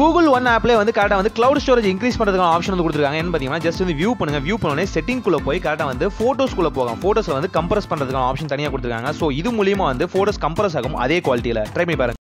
Google one ஆப்லேயே வந்து கரெக்டாக வந்து கிளவுட் ஸ்டோரேஜ் இன்க்ரீஸ் பண்ணுறதுக்கான ஆப்ஷன் வந்து கொடுத்துருக்காங்க. என்ன பார்த்தீங்கன்னா ஜஸ்ட் வந்து வியூ பண்ணுங்க. வியூ பண்ணோடனே செட்டிங்குள்ளே போய் கரெக்டாக வந்து ஃபோட்டோஸ்குள்ளே போகும் ஃபோட்டோஸில் வந்து கம்ப்ரஸ் பண்ணுறதுக்கான ஆப்ஷன் தனியாக கொடுத்துருக்காங்க. ஸோ இது மூலியமாக வந்து ஃபோட்டோஸ் கம்ப்ரஸ் ஆகும் அதே குவாலிட்டியில் ட்ரை பண்ணி பாருங்க.